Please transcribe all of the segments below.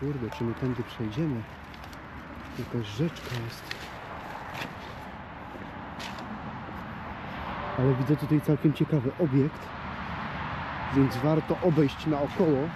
Kurde, czy my tędy przejdziemy? Jakaś rzeczka jest. Ale widzę tutaj całkiem ciekawy obiekt, więc warto obejść naokoło.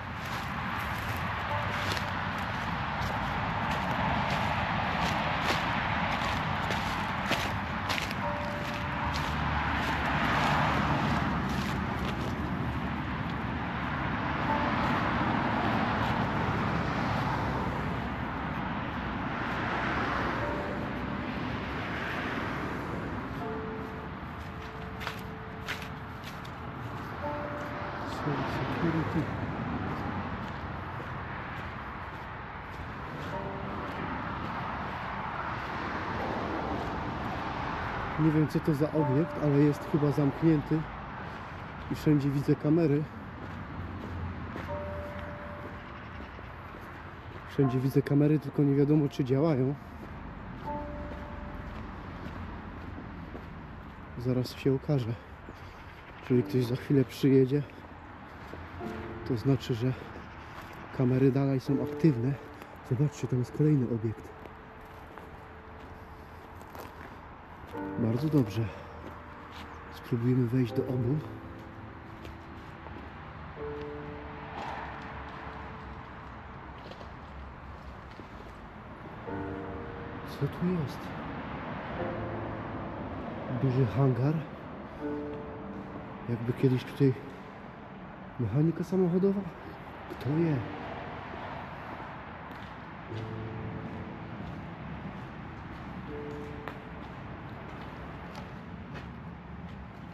Security. Nie wiem co to za obiekt, ale jest chyba zamknięty i wszędzie widzę kamery. Wszędzie widzę kamery, tylko nie wiadomo czy działają. Zaraz się okaże. Jeżeli ktoś za chwilę przyjedzie, to znaczy, że kamery dalej są aktywne. Zobaczcie, tam jest kolejny obiekt. Bardzo dobrze. Spróbujemy wejść do obu. Co tu jest? Duży hangar. Jakby kiedyś tutaj mechanika samochodowa? Kto?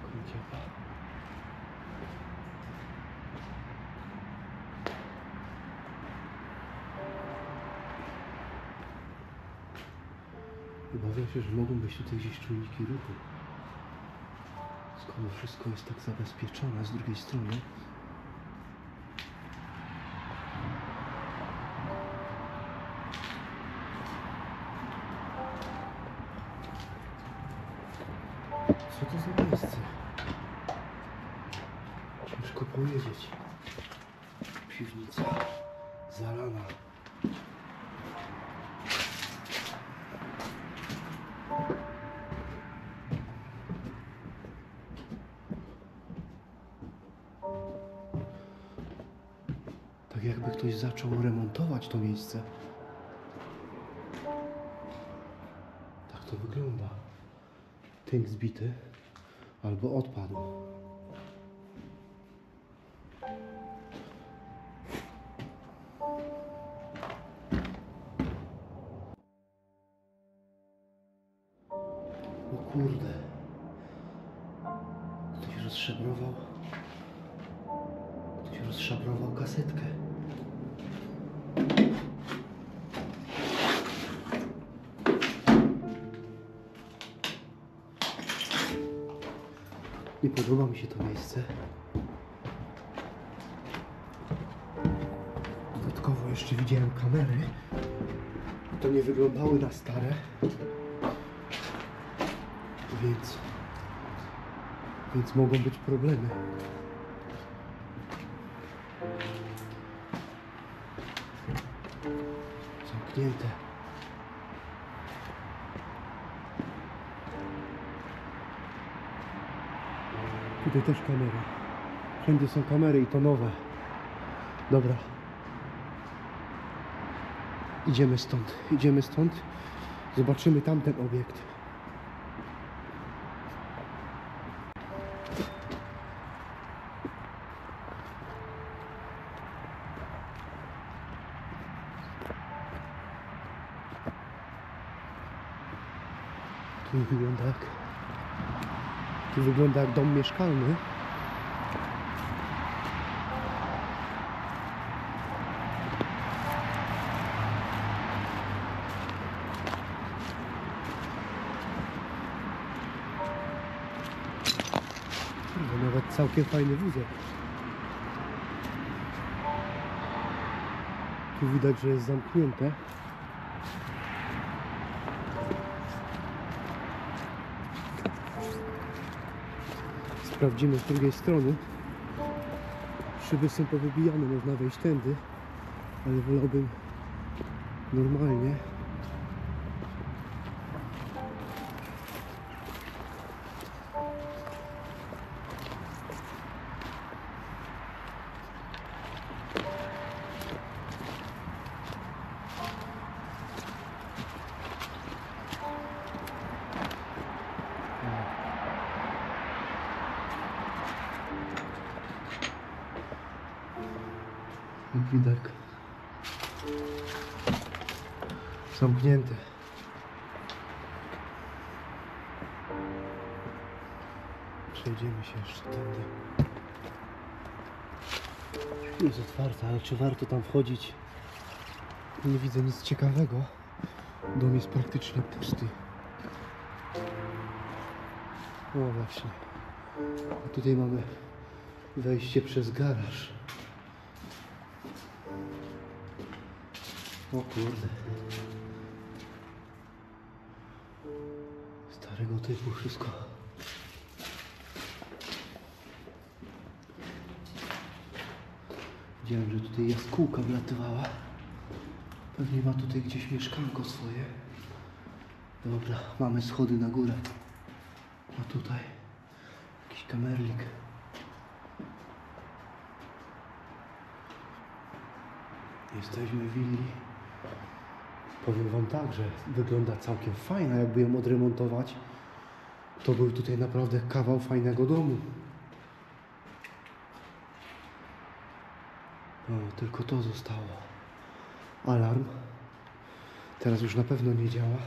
Kąciewa. Obawiam się, że mogą być tutaj gdzieś czujniki ruchu. Skoro wszystko jest tak zabezpieczone z drugiej strony. Co to za miejsce? Ciężko powiedzieć. Piwnica zalana. Tak jakby ktoś zaczął remontować to miejsce. Tak to wygląda. Tynk zbity albo odpadł. O kurde. Ktoś rozszabrował. Ktoś rozszabrował kasetkę. Nie podoba mi się to miejsce. Dodatkowo jeszcze widziałem kamery. To nie wyglądały na stare. Więc... Więc mogą być problemy. Zamknięte. Tutaj też kamery. Wszędzie są kamery i to nowe. Dobra. Idziemy stąd. Idziemy stąd. Zobaczymy tamten obiekt. Tu wygląda jak... Tu wygląda jak dom mieszkalny. Kurde, Nawet całkiem fajny wózek. Tu widać, że jest zamknięte. Sprawdzimy z drugiej strony. Szyby są powybijane, można wejść tędy, ale wolałbym normalnie. Widać. Zamknięte. Przejdziemy się jeszcze tędy. Jest otwarta, ale czy warto tam wchodzić? Nie widzę nic ciekawego. Dom jest praktycznie pusty. O właśnie. A tutaj mamy wejście przez garaż. O kurde. Starego typu wszystko. Widziałem, że tutaj jaskółka wlatywała. Pewnie ma tutaj gdzieś mieszkanko swoje. Dobra, mamy schody na górę. A tutaj jakiś kamerlik. Jesteśmy w willi. Powiem Wam tak, że wygląda całkiem fajna, jakby ją odremontować. To był tutaj naprawdę kawał fajnego domu. No, tylko to zostało. Alarm. Teraz już na pewno nie działa.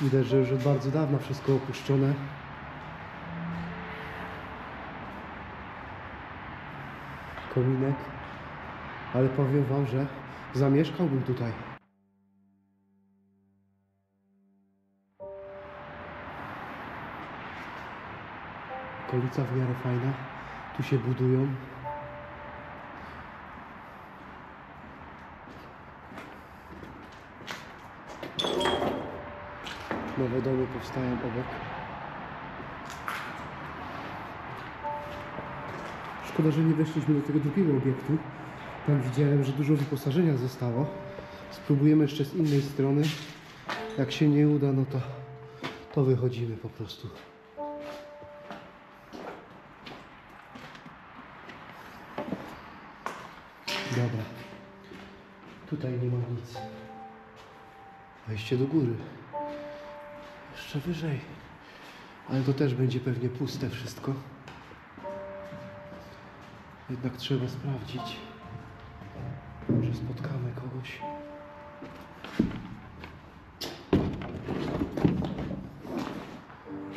Widać, że już od bardzo dawna wszystko opuszczone. Kominek. Ale powiem Wam, że zamieszkałbym tutaj. Okolica w miarę fajna. Tu się budują. Nowe domy powstają obok. Szkoda, że nie weszliśmy do tego drugiego obiektu. Tam widziałem, że dużo wyposażenia zostało. Spróbujemy jeszcze z innej strony. Jak się nie uda, no to, to wychodzimy po prostu. Dobra. Tutaj nie ma nic. Wejście do góry. Jeszcze wyżej. Ale to też będzie pewnie puste wszystko. Jednak trzeba sprawdzić. Może spotkamy kogoś.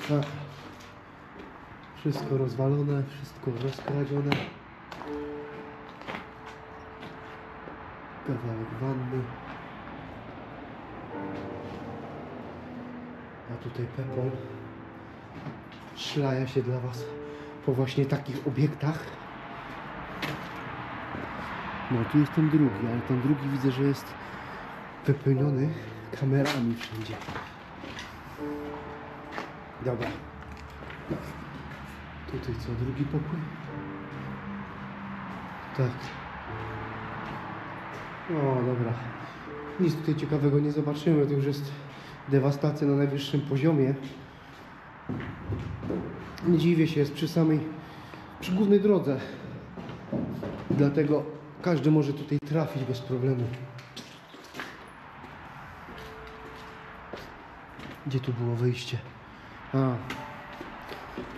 Tak. Wszystko rozwalone, wszystko rozkradzione. Kawałek wanny. A tutaj Pepol szlaja się dla Was po właśnie takich obiektach. No tu jest ten drugi, ale ten drugi widzę, że jest wypełniony kamerami wszędzie. Dobra. Tutaj co, drugi pokój? Tak. O, dobra. Nic tutaj ciekawego nie zobaczymy, to już jest dewastacja na najwyższym poziomie. Nie dziwię się, jest przy samej, przy głównej drodze. Dlatego każdy może tutaj trafić bez problemu. Gdzie tu było wyjście? A,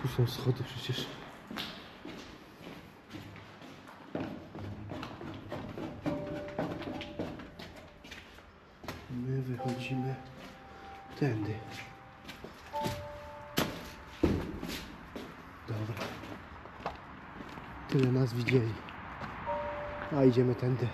tu są schody przecież. My wychodzimy tędy. Dobra. Tyle nas widzieli. A idziemy tędy.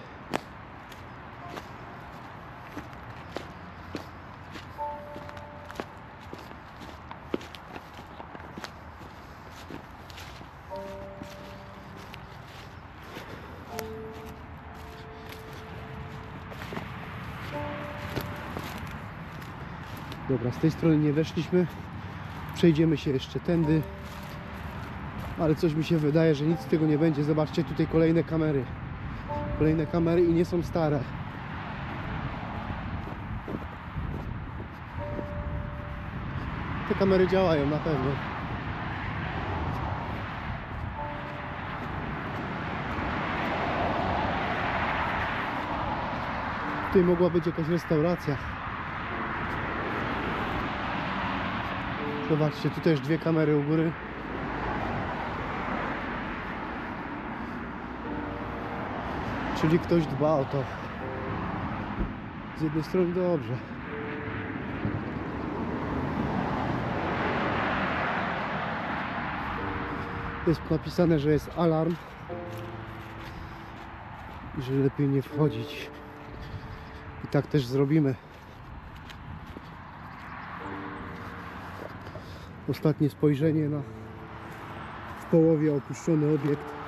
Dobra, z tej strony nie weszliśmy. Przejdziemy się jeszcze tędy. Ale coś mi się wydaje, że nic z tego nie będzie. Zobaczcie tutaj kolejne kamery. Kolejne kamery i nie są stare. Te kamery działają na pewno. Tutaj mogła być jakaś restauracja. Zobaczcie, tu też dwie kamery u góry. Czyli ktoś dba o to. Z jednej strony dobrze. Jest napisane, że jest alarm i że lepiej nie wchodzić. I tak też zrobimy. Ostatnie spojrzenie na w połowie opuszczony obiekt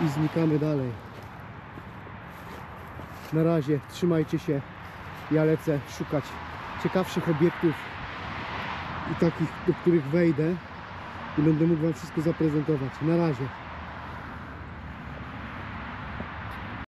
i znikamy dalej. Na razie trzymajcie się. Ja lecę szukać ciekawszych obiektów i takich, do których wejdę i będę mógł Wam wszystko zaprezentować. Na razie.